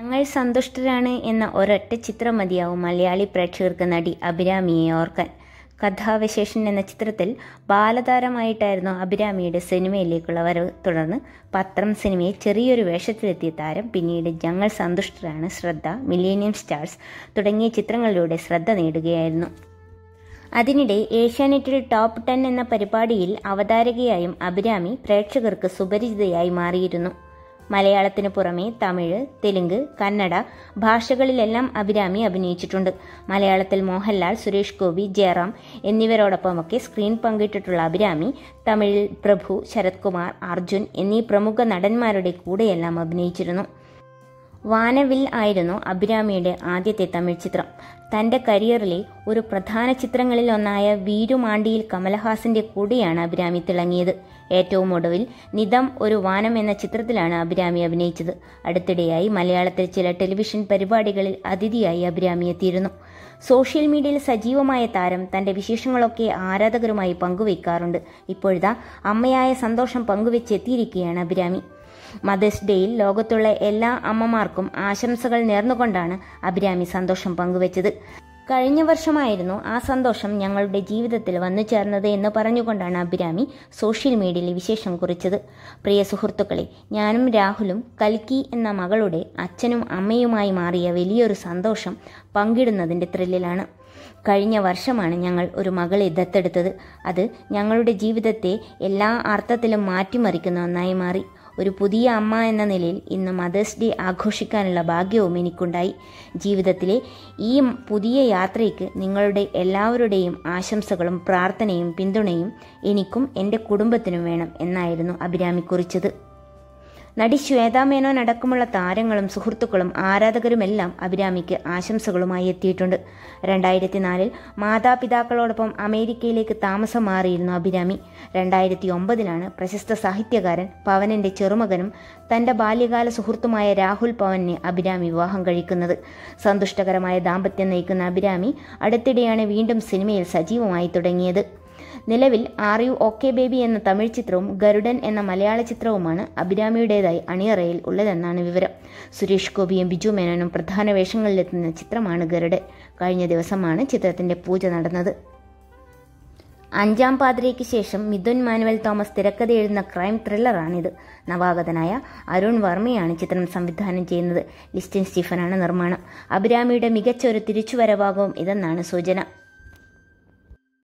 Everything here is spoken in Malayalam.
ഞങ്ങൾ സന്തുഷ്ടരാണ് എന്ന ഒരൊറ്റ ചിത്രം മതിയാവും മലയാളി പ്രേക്ഷകർക്ക് നടി അഭിരാമിയെ ഓർക്കാൻ. കഥാവിശേഷൻ എന്ന ചിത്രത്തിൽ ബാലതാരമായിട്ടായിരുന്നു അഭിരാമിയുടെ സിനിമയിലേക്കുള്ള വരവ്. തുടർന്ന് പത്രം സിനിമയിൽ ചെറിയൊരു വേഷത്തിലെത്തിയ താരം പിന്നീട് ഞങ്ങൾ സന്തുഷ്ടരാണ് ശ്രദ്ധ മില്ലേനിയം സ്റ്റാർസ് തുടങ്ങിയ ചിത്രങ്ങളിലൂടെ ശ്രദ്ധ നേടുകയായിരുന്നു. അതിനിടെ ഏഷ്യാനെറ്റിൽ ടോപ്പ് ടെൻ എന്ന പരിപാടിയിൽ അവതാരകയായും അഭിരാമി പ്രേക്ഷകർക്ക് സുപരിചിതയായി മാറിയിരുന്നു. മലയാളത്തിന് പുറമെ തമിഴ് തെലുങ്ക് കന്നഡ ഭാഷകളിലെല്ലാം അഭിരാമി അഭിനയിച്ചിട്ടുണ്ട്. മലയാളത്തിൽ മോഹൻലാൽ സുരേഷ് ഗോപി ജയറാം എന്നിവരോടൊപ്പമൊക്കെ സ്ക്രീൻ പങ്കിട്ടിട്ടുള്ള അഭിരാമി തമിഴിൽ പ്രഭു ശരത്കുമാർ അർജുൻ എന്നീ പ്രമുഖ നടന്മാരുടെ കൂടെയെല്ലാം അഭിനയിച്ചിരുന്നു. വാനവിൽ ആയിരുന്നു അഭിരാമിയുടെ ആദ്യത്തെ തമിഴ് ചിത്രം. തന്റെ കരിയറിലെ ഒരു പ്രധാന ചിത്രങ്ങളിൽ ഒന്നായ വീരുമാണ്ടിയിൽ കമലഹാസന്റെ കൂടെയാണ് അഭിരാമി തിളങ്ങിയത്. ഏറ്റവും ഒടുവിൽ നിതം ഒരു വാനം എന്ന ചിത്രത്തിലാണ് അഭിരാമി അഭിനയിച്ചത്. അടുത്തിടെയായി മലയാളത്തിൽ ചില ടെലിവിഷൻ പരിപാടികളിൽ അതിഥിയായി അഭിരാമി എത്തിയിരുന്നു. സോഷ്യൽ മീഡിയയിൽ സജീവമായ താരം തന്റെ വിശേഷങ്ങളൊക്കെ ആരാധകരുമായി പങ്കുവയ്ക്കാറുണ്ട് ഇപ്പോഴത്തെ അമ്മയായ സന്തോഷം പങ്കുവെച്ചെത്തിയിരിക്കുകയാണ് അഭിരാമി. മദേഴ്സ് ഡേയിൽ ലോകത്തുള്ള എല്ലാ അമ്മമാർക്കും ആശംസകൾ നേർന്നുകൊണ്ടാണ് അഭിരാമി സന്തോഷം പങ്കുവച്ചത്. കഴിഞ്ഞ വർഷമായിരുന്നു ആ സന്തോഷം ഞങ്ങളുടെ ജീവിതത്തിൽ വന്നു ചേർന്നത് എന്ന് പറഞ്ഞുകൊണ്ടാണ് അഭിരാമി സോഷ്യൽ മീഡിയയിൽ വിശേഷം കുറിച്ചത്. പ്രിയ സുഹൃത്തുക്കളെ ഞാനും രാഹുലും കൽക്കി എന്ന മകളുടെ അച്ഛനും അമ്മയുമായി മാറിയ വലിയൊരു സന്തോഷം പങ്കിടുന്നതിന്റെ ത്രില്ലിലാണ്. കഴിഞ്ഞ വർഷമാണ് ഞങ്ങൾ ഒരു മകളെ ദത്തെടുത്തത്. അത് ഞങ്ങളുടെ ജീവിതത്തെ എല്ലാ അർത്ഥത്തിലും മാറ്റിമറിക്കുന്ന ഒന്നായി മാറി. ഒരു പുതിയ അമ്മ എന്ന നിലയിൽ ഇന്ന് മദേഴ്സ് ഡേ ആഘോഷിക്കാനുള്ള ഭാഗ്യവും എനിക്കുണ്ടായി. ജീവിതത്തിലെ ഈ പുതിയ യാത്രയ്ക്ക് നിങ്ങളുടെ എല്ലാവരുടെയും ആശംസകളും പ്രാർത്ഥനയും പിന്തുണയും എനിക്കും എന്റെ കുടുംബത്തിനും വേണം എന്നായിരുന്നു അഭിരാമി കുറിച്ചത് നടി ശ്വേതാ മേനോൻ അടക്കമുള്ള താരങ്ങളും സുഹൃത്തുക്കളും ആരാധകരുമെല്ലാം അഭിരാമിക്ക് ആശംസകളുമായി എത്തിയിട്ടുണ്ട്. രണ്ടായിരത്തി നാലിൽ മാതാപിതാക്കളോടൊപ്പം അമേരിക്കയിലേക്ക് താമസം മാറിയിരുന്നു അഭിരാമി. രണ്ടായിരത്തി ഒമ്പതിലാണ് പ്രശസ്ത സാഹിത്യകാരൻ പവനന്റെ ചെറുമകനും തന്റെ ബാല്യകാല സുഹൃത്തുമായ രാഹുൽ പവനെ അഭിരാമി വിവാഹം കഴിക്കുന്നത്. സന്തുഷ്ടകരമായ ദാമ്പത്യം നയിക്കുന്ന അഭിരാമി അടുത്തിടെയാണ് വീണ്ടും സിനിമയിൽ സജീവമായി തുടങ്ങിയത്. നിലവിൽ ആർ യു ഓക്കെ ബേബി എന്ന തമിഴ് ചിത്രവും ഗരുഡൻ എന്ന മലയാള ചിത്രവുമാണ് അഭിരാമിയുടേതായി അണിയറയിൽ ഉള്ളതെന്നാണ് വിവരം. സുരേഷ് ഗോപിയും ബിജു മേനോനും പ്രധാന വേഷങ്ങളിലെത്തുന്ന ചിത്രമാണ് ഗരുഡൻ. കഴിഞ്ഞ ദിവസമാണ് ചിത്രത്തിന്റെ പൂജ നടന്നത്. അഞ്ചാം പാതിരയ്ക്ക് ശേഷം മിഥുൻ മാനുവൽ തോമസ് തിരക്കഥ എഴുതുന്ന ക്രൈം ത്രില്ലറാണിത്. നവാഗതനായ അരുൺ വർമ്മയാണ് ചിത്രം സംവിധാനം ചെയ്യുന്നത്. ലിസ്റ്റിൻ സ്റ്റീഫനാണ് നിർമ്മാണം. അഭിരാമിയുടെ മികച്ച ഒരു തിരിച്ചുവരവാകും ഇതെന്നാണ് സൂചന.